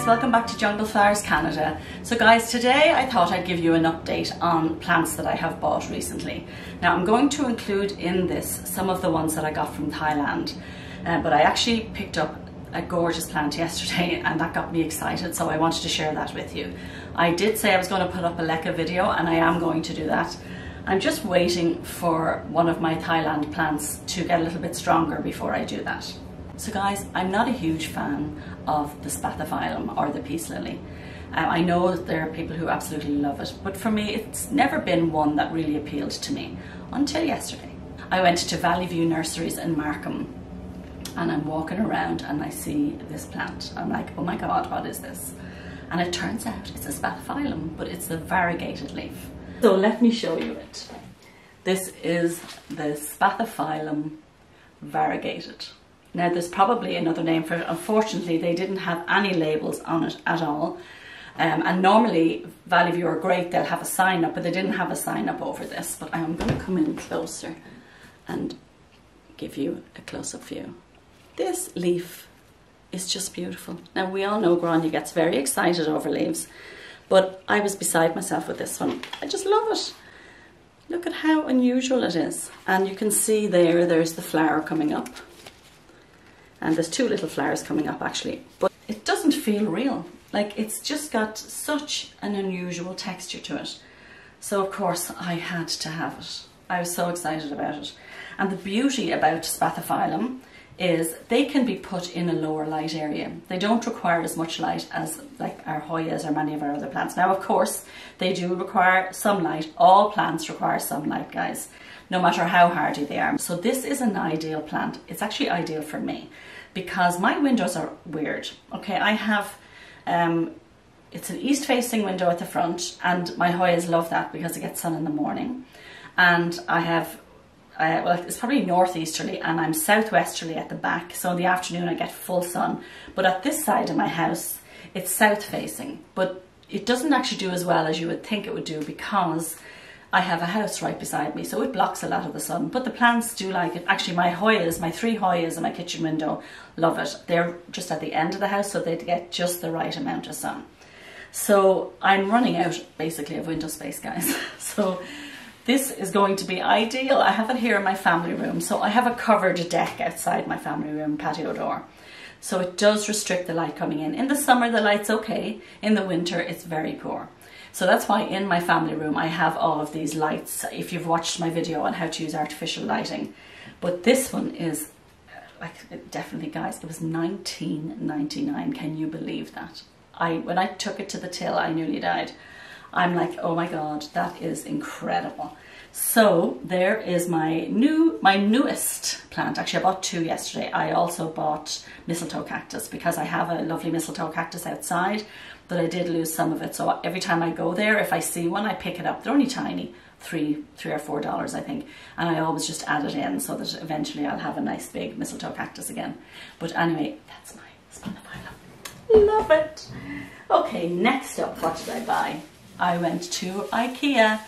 guys, welcome back to Jungle Flowers Canada. So guys, today I thought I'd give you an update on plants that I have bought recently. Now I'm going to include in this some of the ones that I got from Thailand, uh, but I actually picked up a gorgeous plant yesterday and that got me excited so I wanted to share that with you. I did say I was going to put up a leca video and I am going to do that. I'm just waiting for one of my Thailand plants to get a little bit stronger before I do that. So guys, I'm not a huge fan of the spathiphyllum or the peace lily. Uh, I know there are people who absolutely love it, but for me, it's never been one that really appealed to me until yesterday. I went to Valley View Nurseries in Markham and I'm walking around and I see this plant. I'm like, oh my God, what is this? And it turns out it's a spathiphyllum, but it's the variegated leaf. So let me show you it. This is the spathiphyllum variegated. Now there's probably another name for it. Unfortunately, they didn't have any labels on it at all. Um, and normally Valley View are great, they'll have a sign up, but they didn't have a sign up over this. But I'm going to come in closer and give you a close-up view. This leaf is just beautiful. Now we all know Grania gets very excited over leaves, but I was beside myself with this one. I just love it. Look at how unusual it is. And you can see there, there's the flower coming up and there's two little flowers coming up actually. But it doesn't feel real. Like it's just got such an unusual texture to it. So of course I had to have it. I was so excited about it. And the beauty about spathiphyllum is they can be put in a lower light area. They don't require as much light as like our Hoyas or many of our other plants. Now, of course, they do require some light. All plants require some light, guys, no matter how hardy they are. So this is an ideal plant. It's actually ideal for me because my windows are weird. Okay, I have, um, it's an east facing window at the front and my Hoyas love that because it gets sun in the morning. And I have, uh, well, it's probably northeasterly and I'm southwesterly at the back. So in the afternoon I get full sun. But at this side of my house, it's south facing. But it doesn't actually do as well as you would think it would do because I have a house right beside me, so it blocks a lot of the sun. But the plants do like it. Actually, my Hoyas, my three Hoyas in my kitchen window, love it. They're just at the end of the house, so they get just the right amount of sun. So I'm running out, basically, of window space, guys. so this is going to be ideal. I have it here in my family room. So I have a covered deck outside my family room patio door. So it does restrict the light coming in. In the summer, the light's okay. In the winter, it's very poor. So that's why in my family room I have all of these lights, if you've watched my video on how to use artificial lighting. But this one is, uh, like, definitely guys, it was 19.99. Can you believe that? I When I took it to the till, I nearly died. I'm like, oh my God, that is incredible. So there is my new, my newest plant. Actually, I bought two yesterday. I also bought mistletoe cactus because I have a lovely mistletoe cactus outside, but I did lose some of it. So every time I go there, if I see one, I pick it up. They're only tiny, three, three or four dollars, I think. And I always just add it in so that eventually I'll have a nice big mistletoe cactus again. But anyway, that's my spathiphyllum. Love it. Okay, next up, what did I buy? I went to Ikea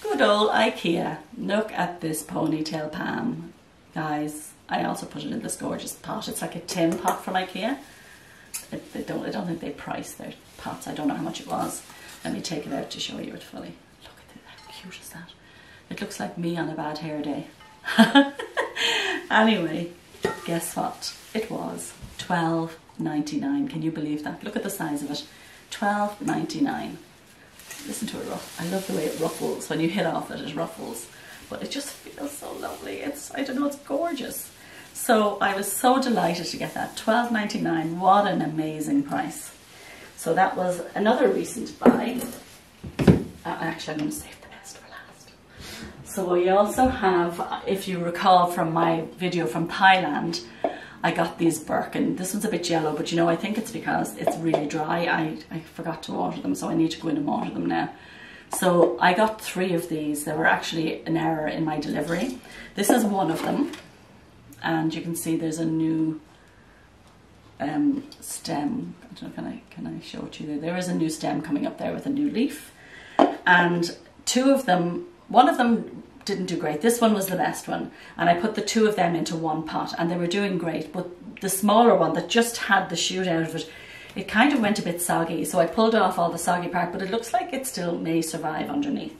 Good old Ikea. Look at this ponytail palm. Guys, I also put it in this gorgeous pot. It's like a tin pot from Ikea. They don't, I don't think they price their pots. I don't know how much it was. Let me take it out to show you it fully. Look at it, how cute is that? It looks like me on a bad hair day. anyway, guess what? It was twelve ninety nine. Can you believe that? Look at the size of it. Twelve ninety nine listen to it ruffle. I love the way it ruffles. When you hit off it, it ruffles. But it just feels so lovely. It's, I don't know, it's gorgeous. So I was so delighted to get that. twelve ninety nine. What an amazing price. So that was another recent buy. Uh, actually, I'm going to save the best for last. So we also have, if you recall from my video from Thailand, I got these Birkin. This one's a bit yellow, but you know, I think it's because it's really dry. I, I forgot to water them, so I need to go in and water them now. So I got three of these. There were actually an error in my delivery. This is one of them. And you can see there's a new um, stem. I don't know, can I, can I show it to you there? There is a new stem coming up there with a new leaf. And two of them, one of them didn't do great. This one was the best one. And I put the two of them into one pot and they were doing great. But the smaller one that just had the shoot out of it, it kind of went a bit soggy. So I pulled off all the soggy part, but it looks like it still may survive underneath.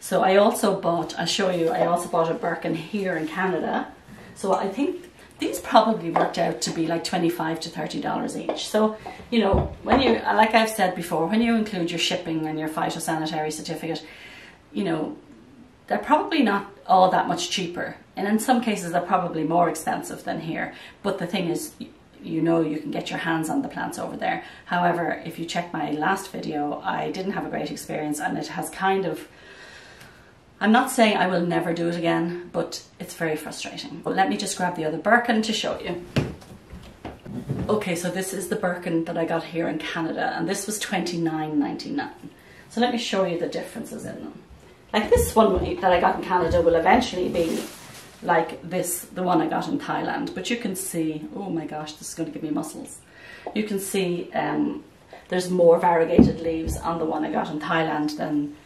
So I also bought, I'll show you, I also bought a Birkin here in Canada. So I think these probably worked out to be like 25 to 30 dollars each so you know when you like i've said before when you include your shipping and your phytosanitary certificate you know they're probably not all that much cheaper and in some cases they're probably more expensive than here but the thing is you know you can get your hands on the plants over there however if you check my last video i didn't have a great experience and it has kind of I'm not saying I will never do it again, but it's very frustrating. But let me just grab the other Birkin to show you. Okay, so this is the Birkin that I got here in Canada, and this was $29.99. So let me show you the differences in them. Like this one that I got in Canada will eventually be like this, the one I got in Thailand. But you can see, oh my gosh, this is going to give me muscles. You can see um, there's more variegated leaves on the one I got in Thailand than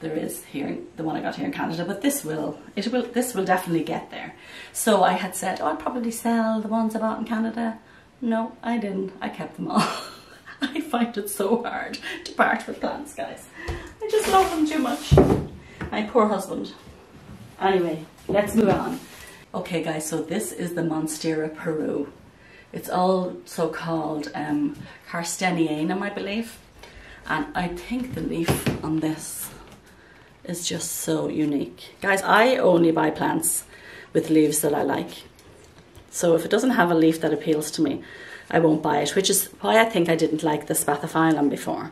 there is here, the one I got here in Canada, but this will, it will, this will definitely get there. So I had said, oh, I'll probably sell the ones I bought in Canada. No, I didn't. I kept them all. I find it so hard to part with plants, guys. I just love them too much. My poor husband. Anyway, let's move on. Okay guys, so this is the Monstera Peru. It's also called um, I believe. And I think the leaf on this is just so unique. Guys, I only buy plants with leaves that I like. So if it doesn't have a leaf that appeals to me, I won't buy it, which is why I think I didn't like the Spathiphyllum before.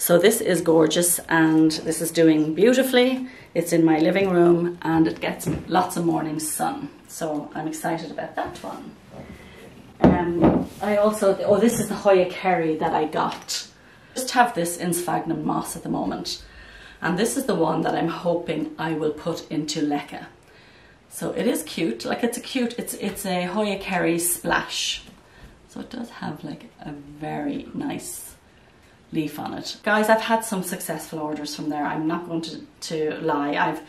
So this is gorgeous and this is doing beautifully. It's in my living room and it gets lots of morning sun. So I'm excited about that one. Um, I also, oh this is the Hoya Kerry that I got. Just have this in sphagnum moss at the moment. And this is the one that I'm hoping I will put into leca. So it is cute, like it's a cute, it's, it's a Hoya Kerry splash. So it does have like a very nice leaf on it. Guys, I've had some successful orders from there. I'm not going to, to lie. I've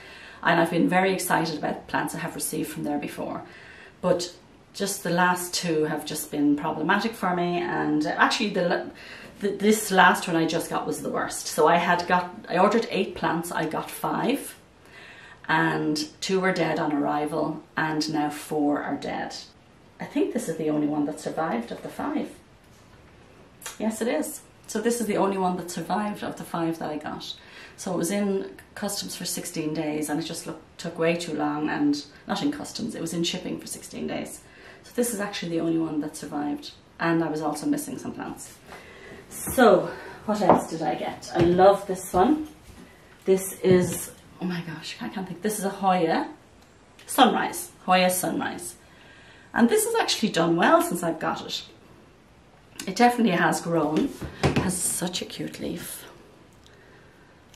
and I've been very excited about plants I have received from there before. But just the last two have just been problematic for me and actually the this last one I just got was the worst. So I had got, I ordered eight plants, I got five and two were dead on arrival and now four are dead. I think this is the only one that survived of the five. Yes, it is. So this is the only one that survived of the five that I got. So it was in customs for 16 days and it just looked, took way too long and not in customs, it was in shipping for 16 days. So this is actually the only one that survived and I was also missing some plants. So, what else did I get? I love this one. This is, oh my gosh, I can't think. This is a Hoya Sunrise, Hoya Sunrise. And this has actually done well since I've got it. It definitely has grown. Has such a cute leaf.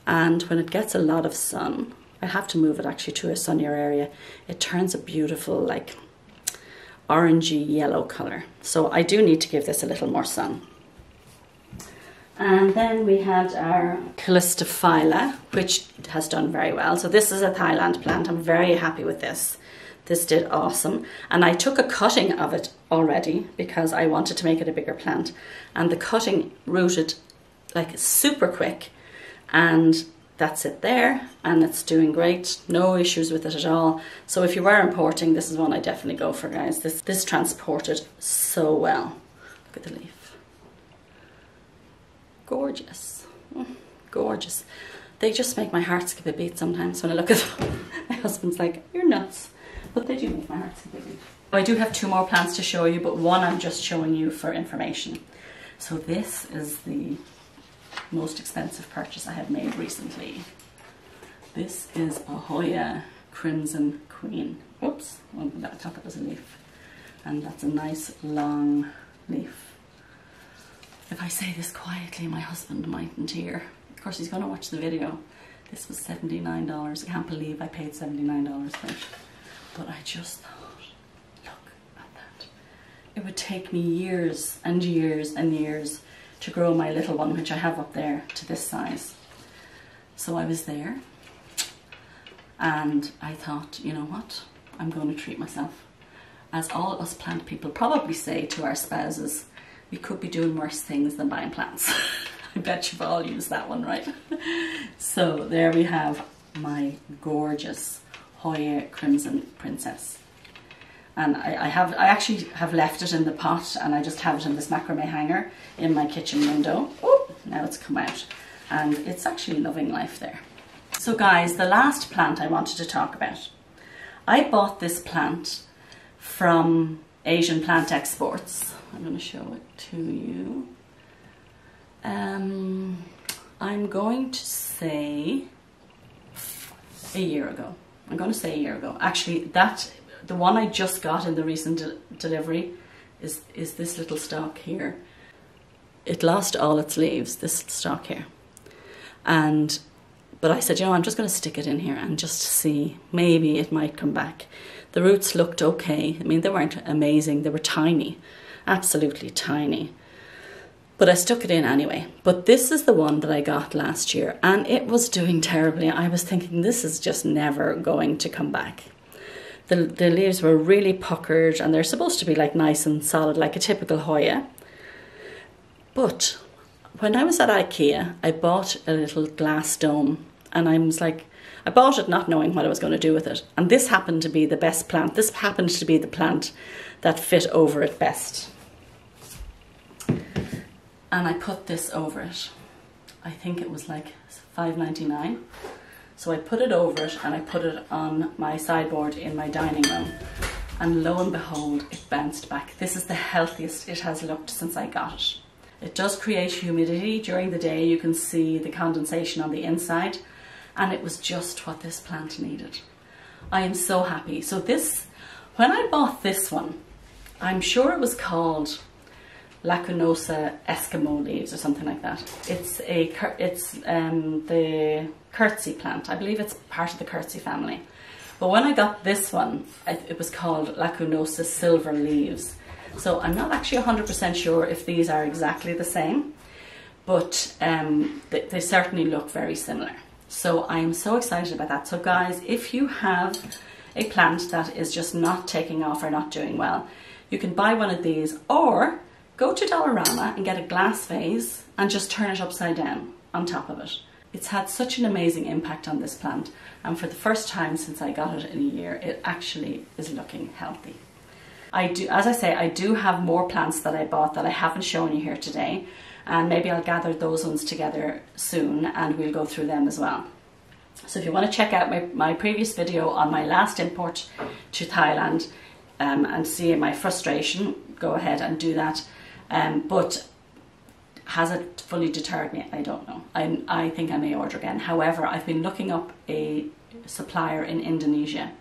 And when it gets a lot of sun, I have to move it actually to a sunnier area, it turns a beautiful like orangey yellow color. So I do need to give this a little more sun. And then we had our Callistophylla, which has done very well. So this is a Thailand plant. I'm very happy with this. This did awesome. And I took a cutting of it already because I wanted to make it a bigger plant. And the cutting rooted like super quick. And that's it there. And it's doing great. No issues with it at all. So if you were importing, this is one I definitely go for, guys. This, this transported so well. Look at the leaf gorgeous. Mm, gorgeous. They just make my heart skip a beat sometimes when I look at them. my husband's like, you're nuts. But they do make my heart. I do have two more plants to show you, but one I'm just showing you for information. So this is the most expensive purchase I have made recently. This is a Hoya Crimson Queen. Oops, well, I thought that was a leaf. And that's a nice long leaf. If I say this quietly, my husband mightn't hear. Of course, he's going to watch the video. This was $79. I can't believe I paid $79 for it. But I just thought, look at that. It would take me years and years and years to grow my little one, which I have up there, to this size. So I was there and I thought, you know what? I'm going to treat myself. As all us plant people probably say to our spouses, we could be doing worse things than buying plants. I bet you've all used that one, right? so there we have my gorgeous Hoya Crimson Princess. And I, I, have I actually have left it in the pot and I just have it in this macrame hanger in my kitchen window. Oh, now it's come out. And it's actually loving life there. So guys, the last plant I wanted to talk about. I bought this plant from Asian Plant Exports. I'm going to show it to you. Um, I'm going to say a year ago. I'm going to say a year ago. Actually, that the one I just got in the recent de delivery is is this little stalk here. It lost all its leaves. This stalk here, and but I said, you know, I'm just going to stick it in here and just see. Maybe it might come back. The roots looked okay. I mean, they weren't amazing. They were tiny, absolutely tiny. But I stuck it in anyway. But this is the one that I got last year and it was doing terribly. I was thinking this is just never going to come back. The, the leaves were really puckered and they're supposed to be like nice and solid like a typical Hoya. But when I was at Ikea, I bought a little glass dome and I was like, I bought it not knowing what I was going to do with it. And this happened to be the best plant. This happened to be the plant that fit over it best and I put this over it. I think it was like 5.99. So I put it over it and I put it on my sideboard in my dining room. And lo and behold, it bounced back. This is the healthiest it has looked since I got it. It does create humidity during the day. You can see the condensation on the inside and it was just what this plant needed. I am so happy. So this, when I bought this one, I'm sure it was called Lacunosa Eskimo leaves or something like that. It's a it's um, the curtsy plant. I believe it's part of the curtsy family. But when I got this one, it was called Lacunosa Silver Leaves. So I'm not actually 100% sure if these are exactly the same, but um, they, they certainly look very similar. So I'm so excited about that. So guys, if you have a plant that is just not taking off or not doing well, you can buy one of these or Go to Dollarama and get a glass vase and just turn it upside down on top of it. It's had such an amazing impact on this plant and for the first time since I got it in a year, it actually is looking healthy. I do, as I say, I do have more plants that I bought that I haven't shown you here today and maybe I'll gather those ones together soon and we'll go through them as well. So if you want to check out my, my previous video on my last import to Thailand um, and see my frustration, go ahead and do that. Um, but has it fully deterred me? I don't know. I, I think I may order again. However, I've been looking up a supplier in Indonesia.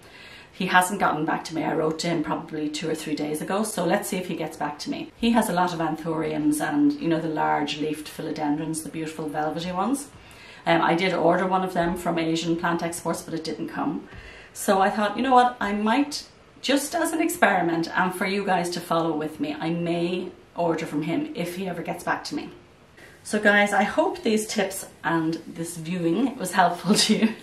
He hasn't gotten back to me. I wrote to him probably two or three days ago, so let's see if he gets back to me. He has a lot of anthuriums and, you know, the large leafed philodendrons, the beautiful velvety ones. Um, I did order one of them from Asian Plant Exports, but it didn't come. So I thought, you know what, I might, just as an experiment and for you guys to follow with me, I may order from him if he ever gets back to me. So guys, I hope these tips and this viewing was helpful to you.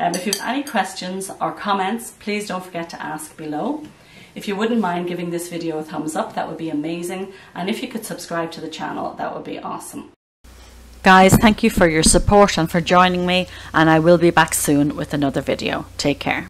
Um, if you have any questions or comments, please don't forget to ask below. If you wouldn't mind giving this video a thumbs up, that would be amazing. And if you could subscribe to the channel, that would be awesome. Guys, thank you for your support and for joining me. And I will be back soon with another video. Take care.